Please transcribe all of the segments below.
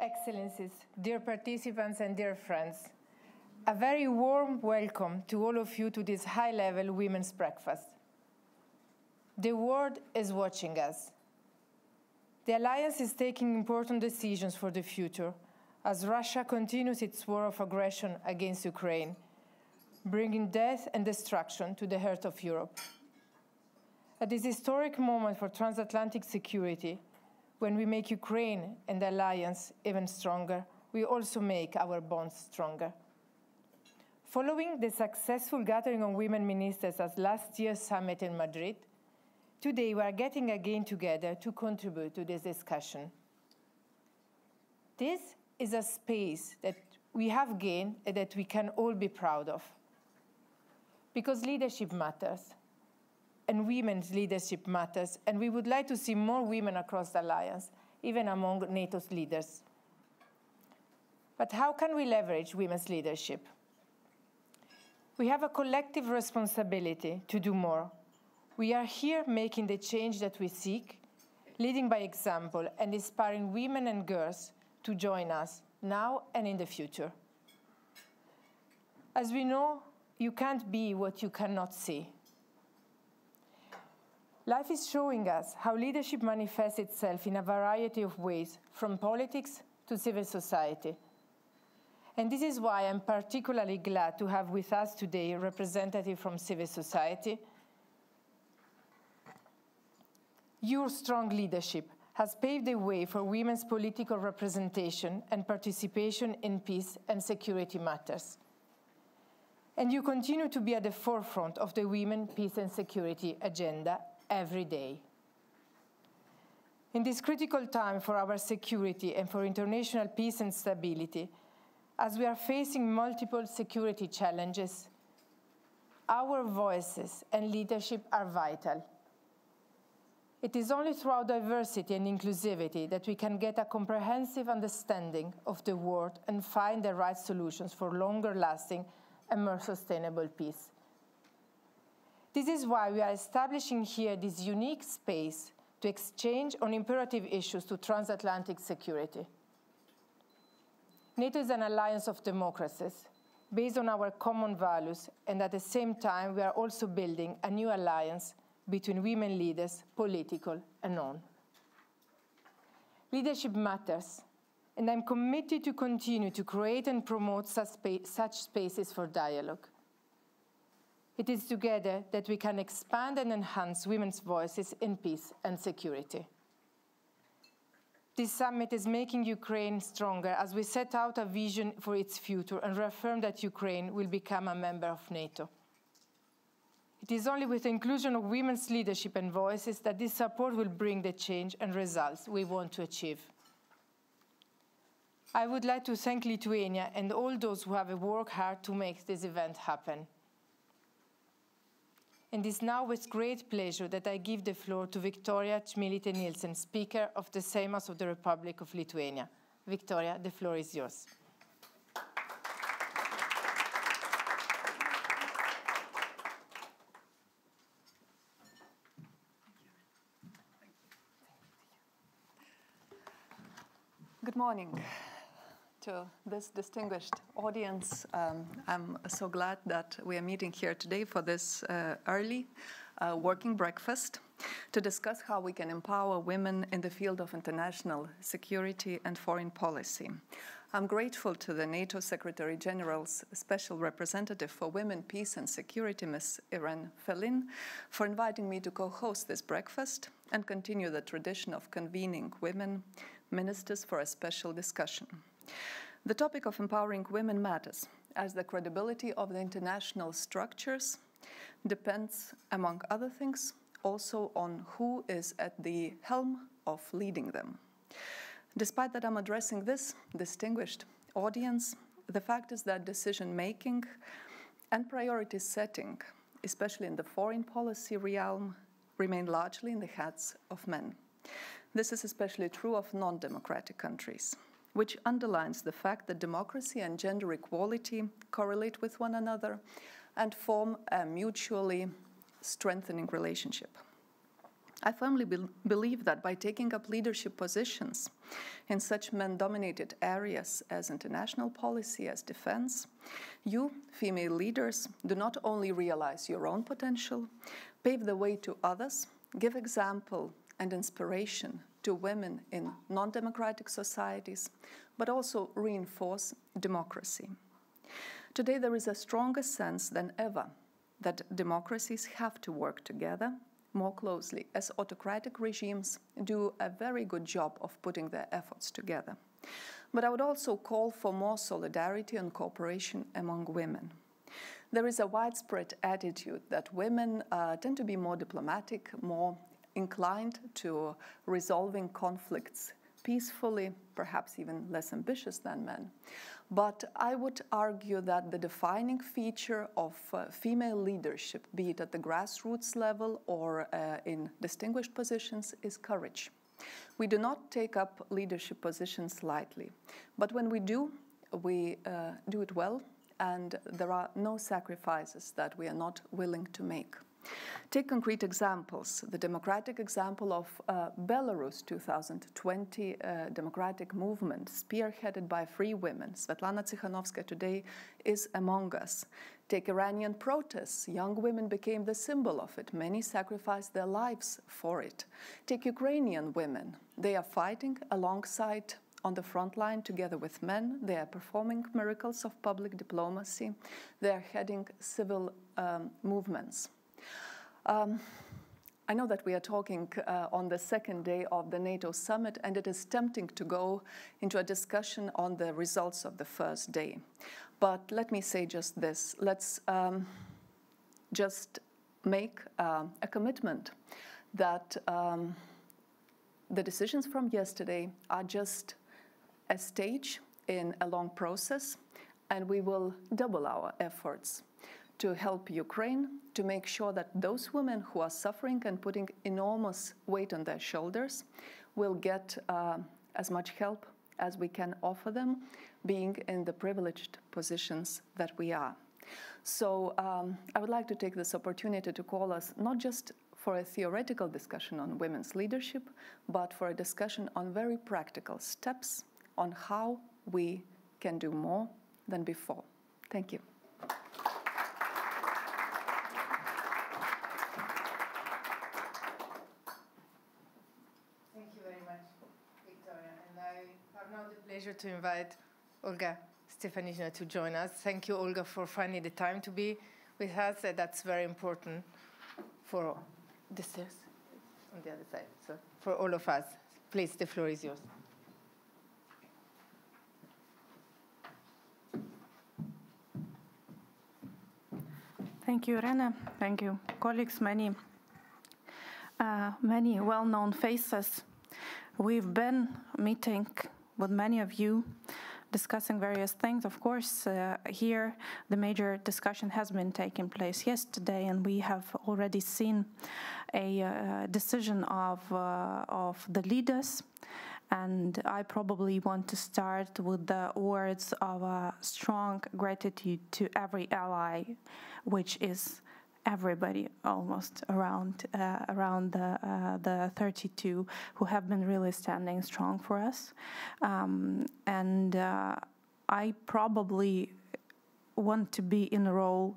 Excellencies, dear participants and dear friends, a very warm welcome to all of you to this high-level women's breakfast. The world is watching us. The alliance is taking important decisions for the future as Russia continues its war of aggression against Ukraine, bringing death and destruction to the heart of Europe. At this historic moment for transatlantic security, when we make Ukraine and the alliance even stronger, we also make our bonds stronger. Following the successful gathering of women ministers at last year's summit in Madrid, today we are getting again together to contribute to this discussion. This is a space that we have gained and that we can all be proud of. Because leadership matters, and women's leadership matters, and we would like to see more women across the alliance, even among NATO's leaders. But how can we leverage women's leadership? We have a collective responsibility to do more. We are here making the change that we seek, leading by example and inspiring women and girls to join us now and in the future. As we know, you can't be what you cannot see. Life is showing us how leadership manifests itself in a variety of ways, from politics to civil society. And this is why I'm particularly glad to have with us today a representative from civil society. Your strong leadership has paved the way for women's political representation and participation in peace and security matters. And you continue to be at the forefront of the women, peace, and security agenda every day. In this critical time for our security and for international peace and stability, as we are facing multiple security challenges, our voices and leadership are vital. It is only through our diversity and inclusivity that we can get a comprehensive understanding of the world and find the right solutions for longer lasting and more sustainable peace. This is why we are establishing here this unique space to exchange on imperative issues to transatlantic security. NATO is an alliance of democracies based on our common values, and at the same time, we are also building a new alliance between women leaders, political and non. Leadership matters, and I'm committed to continue to create and promote such, spaces for dialogue. It is together that we can expand and enhance women's voices in peace and security. This summit is making Ukraine stronger as we set out a vision for its future and reaffirm that Ukraine will become a member of NATO. It is only with the inclusion of women's leadership and voices that this support will bring the change and results we want to achieve. I would like to thank Lithuania and all those who have worked hard to make this event happen. And it is now with great pleasure that I give the floor to Victoria Čmilytė Nielsen, Speaker of the Seimas of the Republic of Lithuania. Victoria, the floor is yours. Good morning to this distinguished audience. Um, I'm so glad that we are meeting here today for this uh, early uh, working breakfast to discuss how we can empower women in the field of international security and foreign policy. I'm grateful to the NATO Secretary General's Special Representative for Women, Peace and Security, Ms. Irene Fellin, for inviting me to co host this breakfast and continue the tradition of convening women ministers for a special discussion. The topic of empowering women matters, as the credibility of the international structures depends, among other things, also on who is at the helm of leading them. Despite that I'm addressing this distinguished audience, the fact is that decision making and priority setting, especially in the foreign policy realm, remain largely in the hands of men. This is especially true of non democratic countries which underlines the fact that democracy and gender equality correlate with one another and form a mutually strengthening relationship. I firmly be believe that by taking up leadership positions in such men dominated areas as international policy, as defense, you, female leaders, do not only realize your own potential, pave the way to others, give example and inspiration to women in non democratic societies, but also reinforce democracy. Today, there is a stronger sense than ever that democracies have to work together more closely, as autocratic regimes do a very good job of putting their efforts together. But I would also call for more solidarity and cooperation among women. There is a widespread attitude that women uh, tend to be more diplomatic, more inclined to resolving conflicts peacefully, perhaps even less ambitious than men. But I would argue that the defining feature of uh, female leadership, be it at the grassroots level or uh, in distinguished positions, is courage. We do not take up leadership positions lightly, but when we do, we uh, do it well, and there are no sacrifices that we are not willing to make. Take concrete examples. The democratic example of uh, Belarus 2020 uh, democratic movement, spearheaded by free women. Svetlana Tsikhanovskaya today is among us. Take Iranian protests. Young women became the symbol of it. Many sacrificed their lives for it. Take Ukrainian women. They are fighting alongside on the front line together with men. They are performing miracles of public diplomacy. They are heading civil um, movements. Um, I know that we are talking uh, on the second day of the NATO summit, and it is tempting to go into a discussion on the results of the first day. But let me say just this let's um, just make uh, a commitment that um, the decisions from yesterday are just a stage in a long process, and we will double our efforts to help Ukraine to make sure that those women who are suffering and putting enormous weight on their shoulders will get uh, as much help as we can offer them, being in the privileged positions that we are. So um, I would like to take this opportunity to call us not just for a theoretical discussion on women's leadership, but for a discussion on very practical steps on how we can do more than before. Thank you. Pleasure to invite Olga Stefanishyna to join us. Thank you, Olga, for finding the time to be with us. That's very important for the stairs on the other side. So for all of us, please, the floor is yours. Thank you, Irene. Thank you, colleagues. Many, uh, many well-known faces. We've been meeting with many of you discussing various things. Of course, uh, here the major discussion has been taking place yesterday, and we have already seen a uh, decision of uh, of the leaders. And I probably want to start with the words of a strong gratitude to every ally, which is everybody almost around uh, around the uh, the 32 who have been really standing strong for us, um, and uh, I probably want to be in a role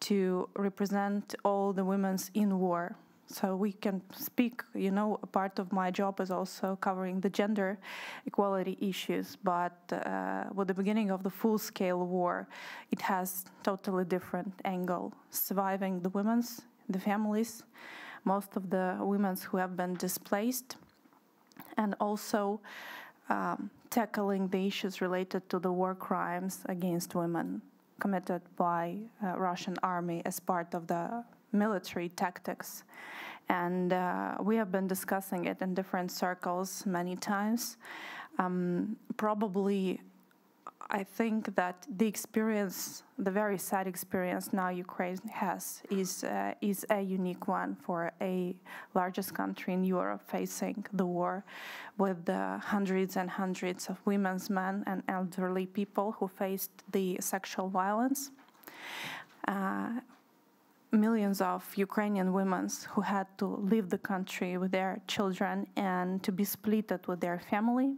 to represent all the women's in war so we can speak you know a part of my job is also covering the gender equality issues but uh, with the beginning of the full scale war it has totally different angle surviving the women's the families most of the women who have been displaced and also um, tackling the issues related to the war crimes against women committed by uh, Russian army as part of the military tactics. And uh, we have been discussing it in different circles many times. Um, probably, I think that the experience, the very sad experience now Ukraine has, is uh, is a unique one for a largest country in Europe facing the war, with uh, hundreds and hundreds of women's men, and elderly people who faced the sexual violence. Millions of Ukrainian women who had to leave the country with their children and to be split with their family.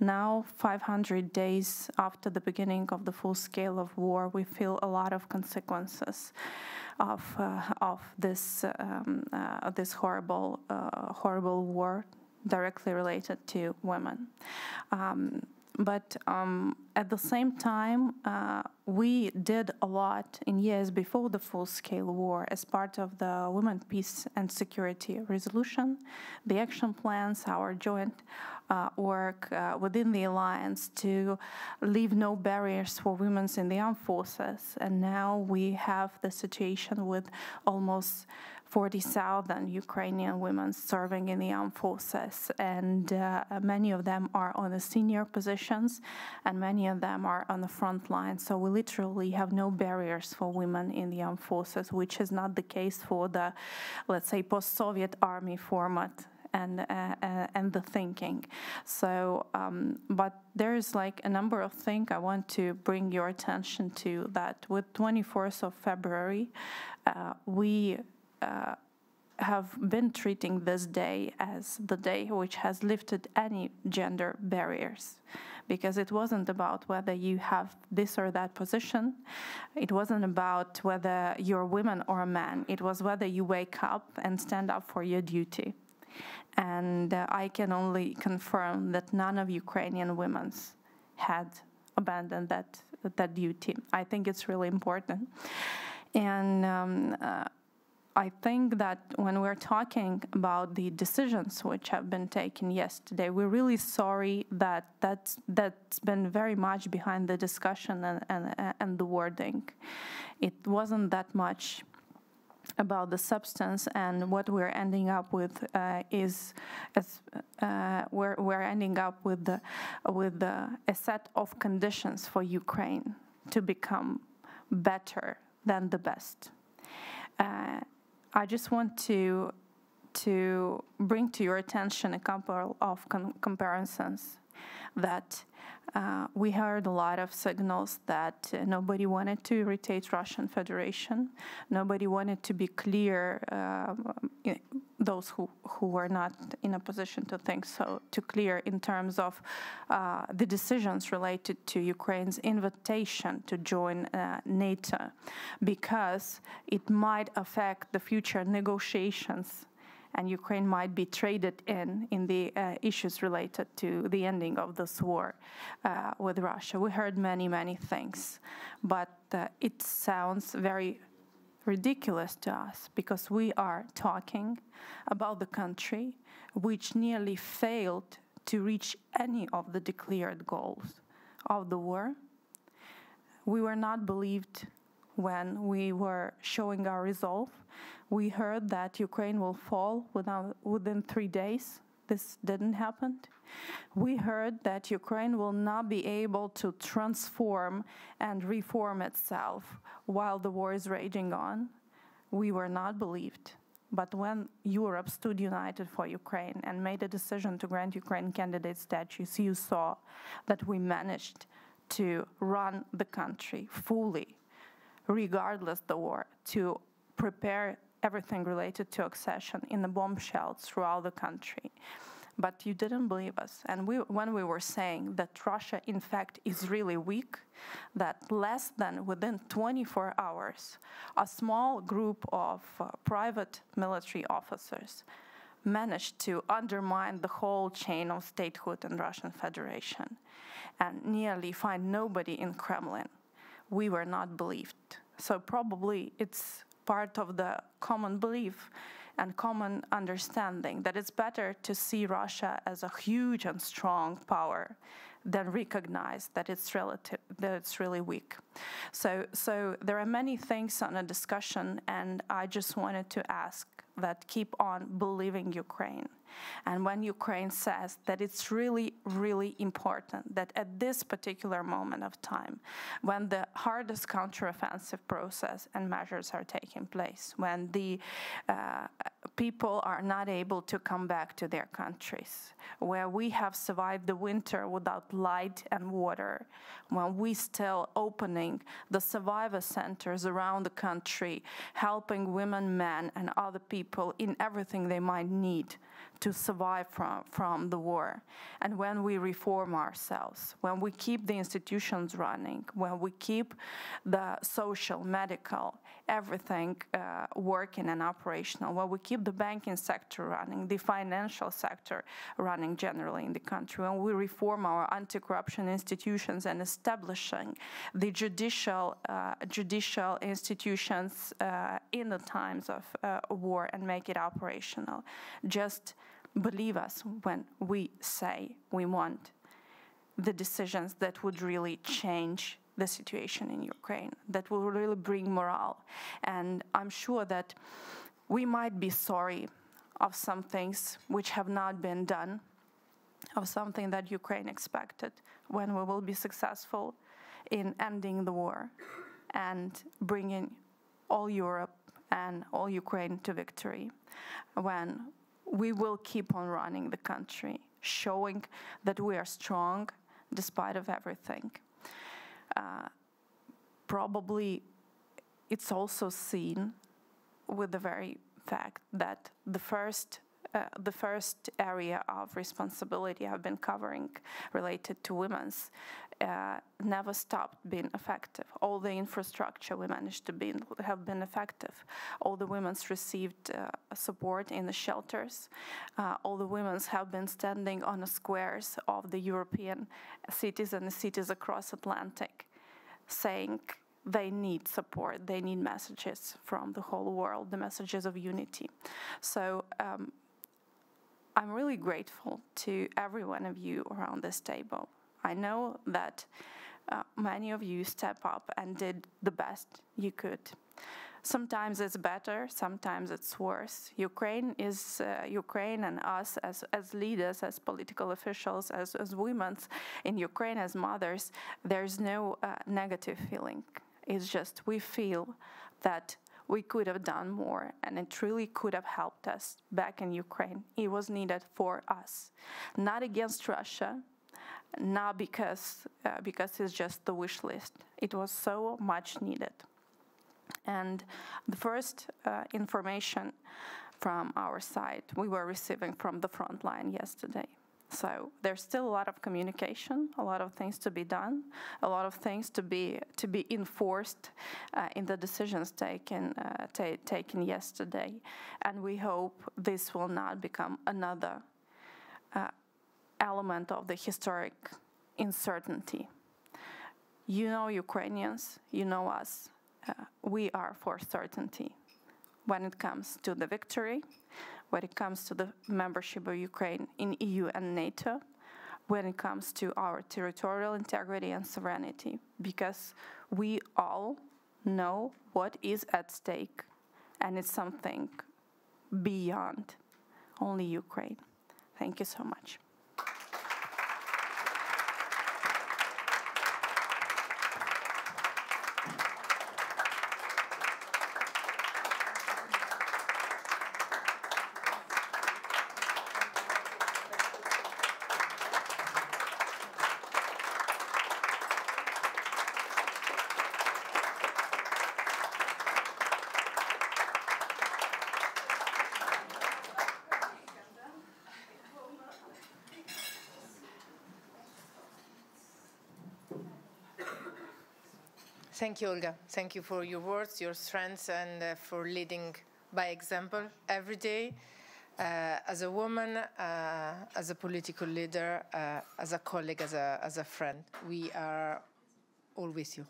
Now, 500 days after the beginning of the full scale of war, we feel a lot of consequences of uh, of this um, uh, this horrible uh, horrible war directly related to women. Um, but um, at the same time, uh, we did a lot in years before the full-scale war as part of the Women, Peace and Security Resolution, the action plans, our joint uh, work uh, within the alliance to leave no barriers for women in the armed forces. And now we have the situation with almost 40,000 Ukrainian women serving in the armed forces, and uh, many of them are on the senior positions, and many of them are on the front line. So we literally have no barriers for women in the armed forces, which is not the case for the, let's say, post-Soviet army format and uh, uh, and the thinking. So, um, but there's like a number of things I want to bring your attention to. That with 24th of February, uh, we uh, have been treating this day as the day which has lifted any gender barriers because it wasn't about whether you have this or that position. It wasn't about whether you're a woman or a man. It was whether you wake up and stand up for your duty. And uh, I can only confirm that none of Ukrainian women had abandoned that, that duty. I think it's really important. And um, uh, I think that when we're talking about the decisions which have been taken yesterday, we're really sorry that that's, that's been very much behind the discussion and, and, and the wording. It wasn't that much about the substance and what we're ending up with uh, is as uh, we're, we're ending up with the, with the, a set of conditions for Ukraine to become better than the best. Uh, I just want to to bring to your attention a couple of com comparisons that uh, we heard a lot of signals that uh, nobody wanted to irritate Russian Federation. Nobody wanted to be clear, uh, those who, who were not in a position to think so, to clear in terms of uh, the decisions related to Ukraine's invitation to join uh, NATO, because it might affect the future negotiations and Ukraine might be traded in in the uh, issues related to the ending of this war uh, with Russia. We heard many, many things, but uh, it sounds very ridiculous to us because we are talking about the country which nearly failed to reach any of the declared goals of the war. We were not believed when we were showing our resolve we heard that Ukraine will fall without, within three days. This didn't happen. We heard that Ukraine will not be able to transform and reform itself while the war is raging on. We were not believed. But when Europe stood united for Ukraine and made a decision to grant Ukraine candidate status, you saw that we managed to run the country fully, regardless the war, to prepare everything related to accession in the bombshells throughout the country. But you didn't believe us. And we, when we were saying that Russia, in fact, is really weak, that less than within 24 hours, a small group of uh, private military officers managed to undermine the whole chain of statehood in Russian Federation and nearly find nobody in Kremlin, we were not believed. So probably it's part of the common belief and common understanding that it's better to see Russia as a huge and strong power than recognize that it's relative that it's really weak. So so there are many things on a discussion and I just wanted to ask that keep on believing Ukraine. And when Ukraine says that it's really, really important that at this particular moment of time, when the hardest counteroffensive process and measures are taking place, when the uh, people are not able to come back to their countries, where we have survived the winter without light and water, when we still opening the survivor centers around the country, helping women, men, and other people in everything they might need to survive from, from the war. And when we reform ourselves, when we keep the institutions running, when we keep the social, medical, everything uh, working and operational, when we keep the banking sector running, the financial sector running generally in the country, when we reform our anti-corruption institutions and establishing the judicial uh, judicial institutions uh, in the times of uh, war and make it operational, just believe us when we say we want the decisions that would really change the situation in Ukraine, that will really bring morale. And I'm sure that we might be sorry of some things which have not been done, of something that Ukraine expected when we will be successful in ending the war and bringing all Europe and all Ukraine to victory. When we will keep on running the country, showing that we are strong despite of everything. Uh, probably it's also seen with the very fact that the first uh, the first area of responsibility I've been covering related to women's uh, never stopped being effective. All the infrastructure we managed to be, have been effective. All the women's received uh, support in the shelters. Uh, all the women's have been standing on the squares of the European cities and the cities across Atlantic, saying they need support, they need messages from the whole world, the messages of unity. So um, I'm really grateful to every one of you around this table. I know that uh, many of you step up and did the best you could. Sometimes it's better, sometimes it's worse. Ukraine is uh, Ukraine, and us as, as leaders, as political officials, as, as women in Ukraine, as mothers, there's no uh, negative feeling. It's just we feel that we could have done more and it really could have helped us back in Ukraine. It was needed for us, not against Russia, not because uh, because it's just the wish list. It was so much needed. And the first uh, information from our side we were receiving from the front line yesterday. So there's still a lot of communication, a lot of things to be done, a lot of things to be to be enforced uh, in the decisions taken uh, taken yesterday, and we hope this will not become another uh, element of the historic uncertainty. You know Ukrainians, you know us. Uh, we are for certainty when it comes to the victory, when it comes to the membership of Ukraine in EU and NATO, when it comes to our territorial integrity and sovereignty, because we all know what is at stake, and it's something beyond only Ukraine. Thank you so much. Thank you, Olga. Thank you for your words, your strength, and uh, for leading by example every day. Uh, as a woman, uh, as a political leader, uh, as a colleague, as a, as a friend, we are all with you.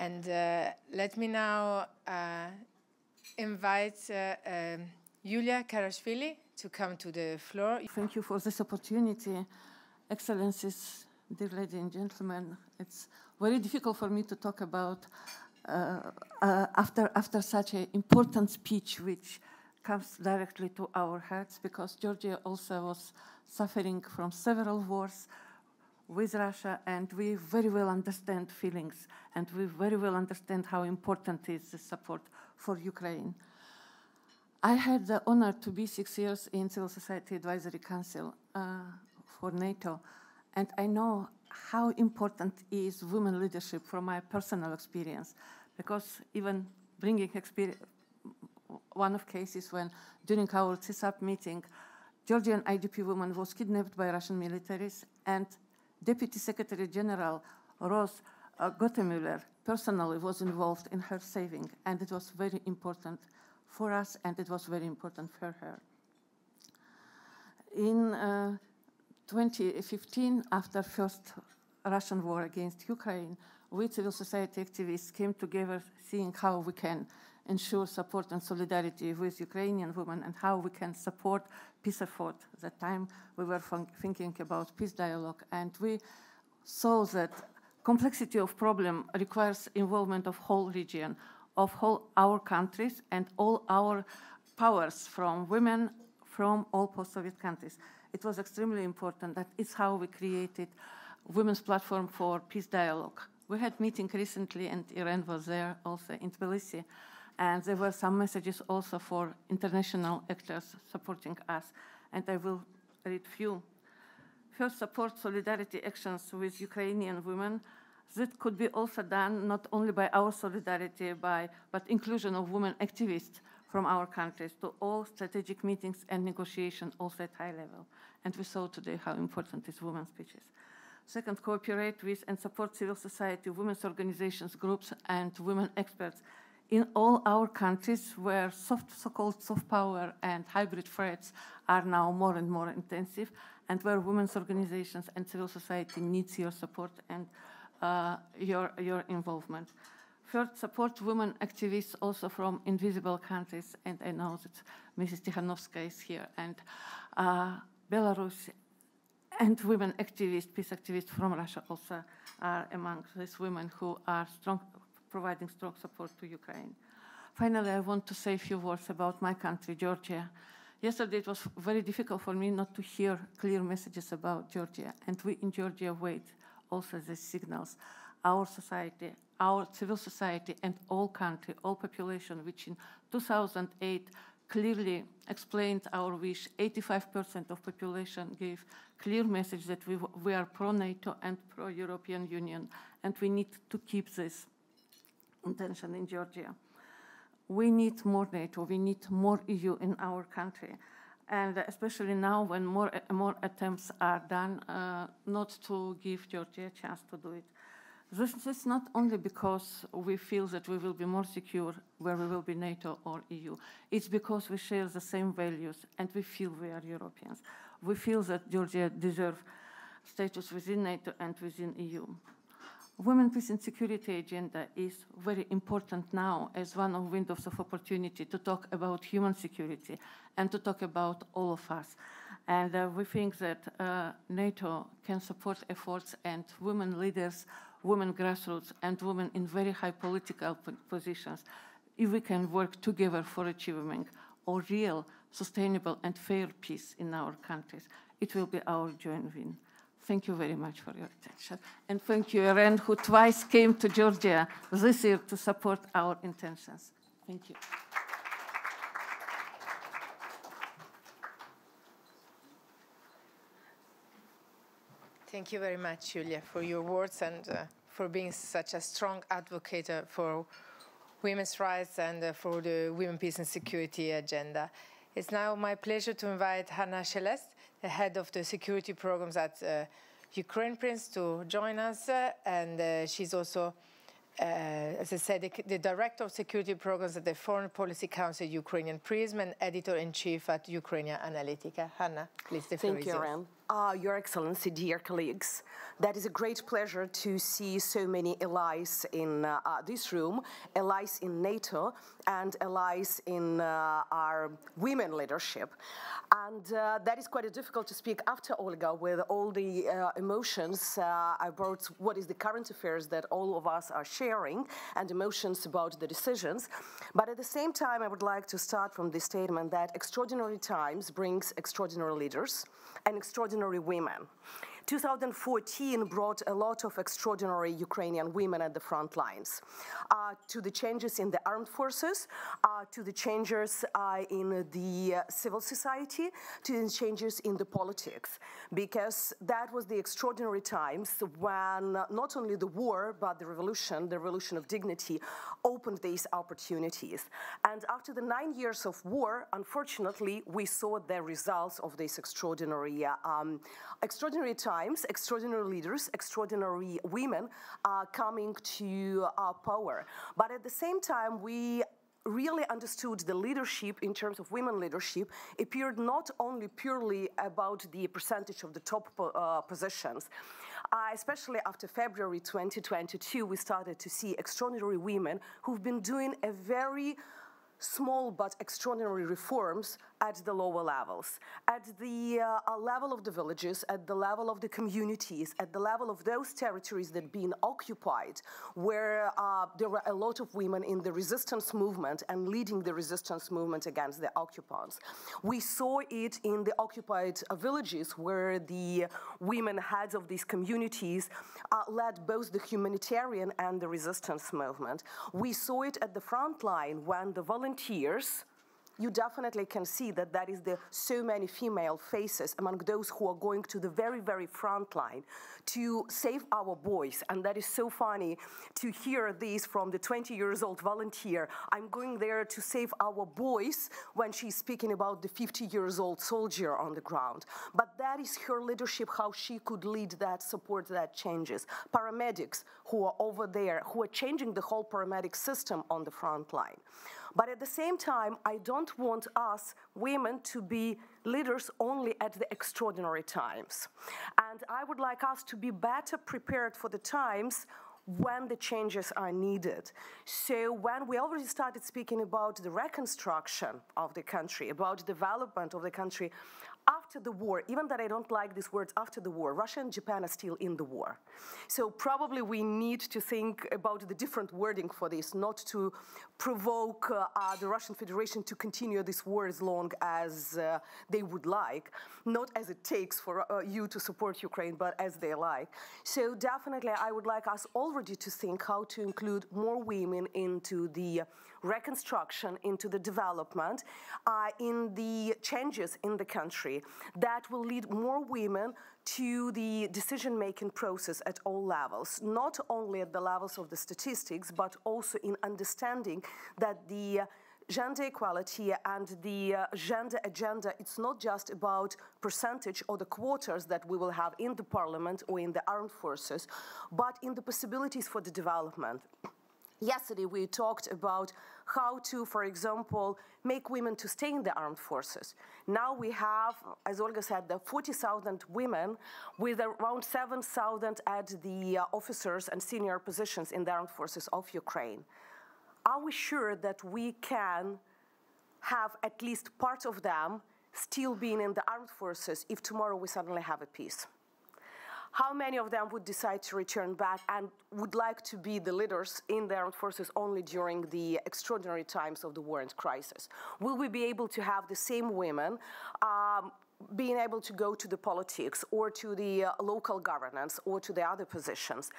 And uh, let me now uh, invite um, Yulia Kharashvili to come to the floor. Thank you for this opportunity. Excellencies, dear ladies and gentlemen, it's very difficult for me to talk about uh, uh, after after such an important speech, which comes directly to our hearts because Georgia also was suffering from several wars with Russia, and we very well understand feelings, and we very well understand how important is the support for Ukraine. I had the honor to be six years in Civil Society Advisory Council uh, for NATO, and I know how important is women leadership from my personal experience, because even bringing one of cases when during our CSAP meeting, Georgian IDP woman was kidnapped by Russian militaries, and Deputy Secretary General Rose uh, Gottemoeller personally was involved in her saving, and it was very important for us, and it was very important for her. In uh, 2015, after first Russian war against Ukraine, we civil society activists came together seeing how we can ensure support and solidarity with Ukrainian women and how we can support peace effort. At that time, we were thinking about peace dialogue, and we saw that complexity of problem requires involvement of whole region, of whole our countries, and all our powers from women from all post-Soviet countries. It was extremely important. That is how we created Women's Platform for Peace Dialogue. We had meeting recently, and Irene was there also in Tbilisi, and there were some messages also for international actors supporting us, and I will read few. First, support solidarity actions with Ukrainian women. That could be also done not only by our solidarity, by, but inclusion of women activists from our countries to all strategic meetings and negotiations, also at high level. And we saw today how important is women's speeches. Second, cooperate with and support civil society, women's organizations, groups, and women experts in all our countries where soft, so-called soft power and hybrid threats are now more and more intensive, and where women's organizations and civil society needs your support and uh, your, your involvement. Third, support women activists also from invisible countries, and I know that Mrs. Tikhanovskaya is here, and uh, Belarus and women activists, peace activists from Russia also are among these women who are strong, providing strong support to Ukraine. Finally, I want to say a few words about my country, Georgia. Yesterday, it was very difficult for me not to hear clear messages about Georgia, and we in Georgia wait also the signals. Our society, our civil society, and all country, all population, which in 2008 clearly explained our wish. 85% of population gave clear message that we, we are pro-NATO and pro-European Union, and we need to keep this intention in Georgia. We need more NATO, we need more EU in our country. And especially now when more, more attempts are done uh, not to give Georgia a chance to do it. This is not only because we feel that we will be more secure where we will be NATO or EU. It's because we share the same values and we feel we are Europeans. We feel that Georgia deserves status within NATO and within EU. Women, peace and security agenda is very important now as one of windows of opportunity to talk about human security and to talk about all of us. And uh, we think that uh, NATO can support efforts and women leaders, women grassroots, and women in very high political positions if we can work together for achieving a real, sustainable, and fair peace in our countries. It will be our joint win. Thank you very much for your attention. And thank you, Irene, who twice came to Georgia this year to support our intentions. Thank you. Thank you very much, Julia, for your words and uh, for being such a strong advocate uh, for women's rights and uh, for the women, peace and security agenda. It's now my pleasure to invite Hanna Shelest, the head of the security programs at uh, Ukrainian Prism, to join us. Uh, and uh, she's also, uh, as I said, the, the, director of security programs at the Foreign Policy Council Ukrainian Prism and editor in chief at Ukrainian Analytica. Hanna, please, the Thank you, Ren. Uh, Your Excellency, dear colleagues. That is a great pleasure to see so many allies in uh, uh, this room, allies in NATO, and allies in uh, our women leadership. And uh, that is quite difficult to speak after Olga with all the uh, emotions about what is the current affairs that all of us are sharing and emotions about the decisions. But at the same time, I would like to start from the statement that extraordinary times brings extraordinary leaders and extraordinary women. 2014 brought a lot of extraordinary Ukrainian women at the front lines uh, to the changes in the armed forces, uh, to the changes uh, in the uh, civil society, to the changes in the politics, because that was the extraordinary times when not only the war, but the revolution, the revolution of dignity, opened these opportunities. And after the nine years of war, unfortunately, we saw the results of this extraordinary, uh, um, extraordinary times times, extraordinary leaders, extraordinary women are coming to power. But at the same time, we really understood the leadership in terms of women leadership appeared not only purely about the percentage of the top uh, positions. Uh, especially after February 2022, we started to see extraordinary women who've been doing a very small but extraordinary reforms at the lower levels, at the uh, level of the villages, at the level of the communities, at the level of those territories that have been occupied, where uh, there were a lot of women in the resistance movement and leading the resistance movement against the occupants. We saw it in the occupied uh, villages where the women heads of these communities uh, led both the humanitarian and the resistance movement. We saw it at the front line when the volunteers you definitely can see that that is the so many female faces among those who are going to the very, very front line to save our boys. And that is so funny to hear this from the 20 years old volunteer. I'm going there to save our boys when she's speaking about the 50 years old soldier on the ground. But that is her leadership, how she could lead that, support that changes. Paramedics who are over there, who are changing the whole paramedic system on the front line. But at the same time, I don't want us women to be leaders only at the extraordinary times. And I would like us to be better prepared for the times when the changes are needed. So when we already started speaking about the reconstruction of the country, about development of the country, after the war, even that I don't like these words after the war, Russia and Japan are still in the war. So probably we need to think about the different wording for this, not to provoke uh, uh, the Russian Federation to continue this war as long as uh, they would like, not as it takes for uh, you to support Ukraine, but as they like. So definitely I would like us already to think how to include more women into the reconstruction, into the development, uh, in the changes in the country that will lead more women to the decision-making process at all levels, not only at the levels of the statistics, but also in understanding that the gender equality and the uh, gender agenda, it's not just about percentage or the quotas that we will have in the parliament or in the armed forces, but in the possibilities for the development. Yesterday we talked about how to, for example, make women to stay in the armed forces. Now we have, as Olga said, the 40,000 women with around 7,000 at the uh, officers and senior positions in the armed forces of Ukraine. Are we sure that we can have at least part of them still being in the armed forces if tomorrow we suddenly have a peace? How many of them would decide to return back and would like to be the leaders in the armed forces only during the extraordinary times of the war and crisis? Will we be able to have the same women um, being able to go to the politics or to the uh, local governance or to the other positions.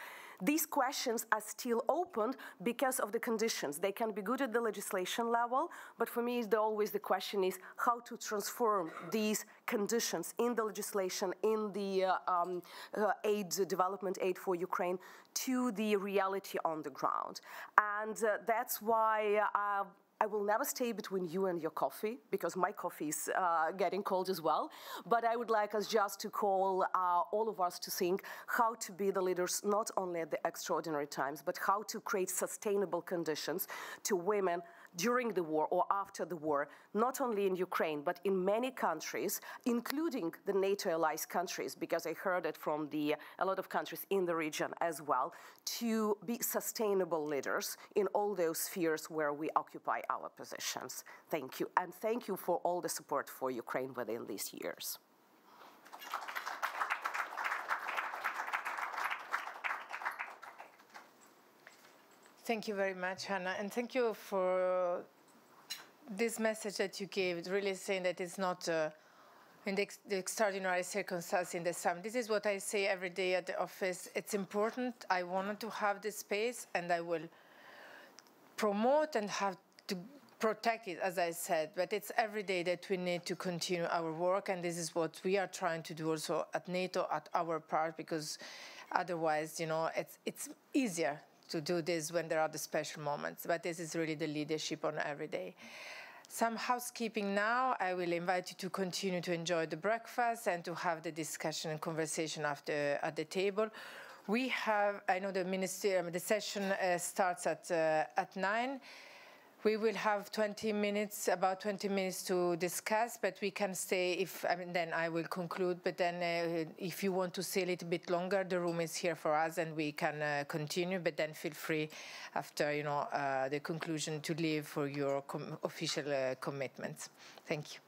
These questions are still open because of the conditions. They can be good at the legislation level, but for me, the, always the question is how to transform these conditions in the legislation, in the uh, um, uh, aid, development aid for Ukraine, to the reality on the ground. And uh, that's why uh, I will never stay between you and your coffee because my coffee is uh, getting cold as well. But I would like us just to call uh, all of us to think how to be the leaders not only at the extraordinary times, but how to create sustainable conditions to women during the war or after the war, not only in Ukraine, but in many countries, including the NATO allies countries, because I heard it from the, a lot of countries in the region as well, to be sustainable leaders in all those spheres where we occupy our positions. Thank you. And thank you for all the support for Ukraine within these years. Thank you very much, Hannah, and thank you for this message that you gave, really saying that it's not uh, in the, ex the, extraordinary circumstance in the summit. This is what I say every day at the office. It's important. I wanted to have this space, and I will promote and have to protect it, as I said. But it's every day that we need to continue our work, and this is what we are trying to do also at NATO, at our part, because otherwise, you know, it's it's easier to do this when there are the special moments. But this is really the leadership on every day. Some housekeeping now. I will invite you to continue to enjoy the breakfast and to have the discussion and conversation after at the table. We have, I know the minister, the session uh, starts at uh, at nine. We will have 20 minutes, about 20 minutes to discuss, but we can stay if, I mean, then I will conclude, but then uh, if you want to stay a little bit longer, the room is here for us and we can uh, continue, but then feel free after, you know, uh, the conclusion to leave for your com official uh, commitments. Thank you.